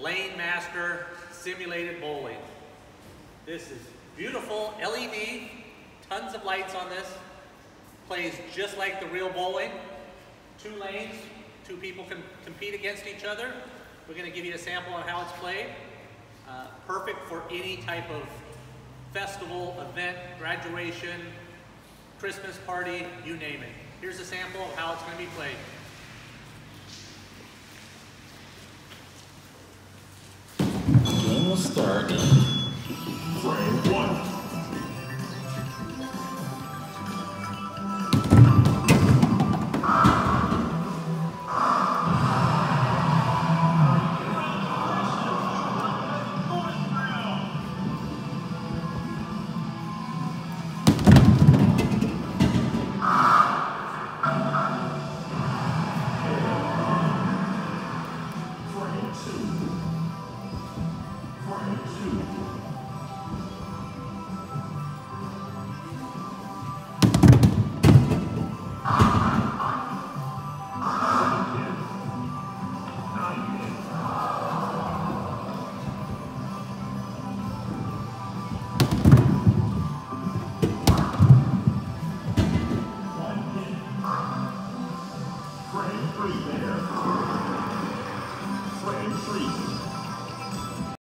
Lane Master Simulated Bowling. This is beautiful LED, tons of lights on this. Plays just like the real bowling. Two lanes, two people can compete against each other. We're gonna give you a sample on how it's played. Uh, perfect for any type of festival, event, graduation, Christmas party, you name it. Here's a sample of how it's gonna be played. 30 There. Frame three.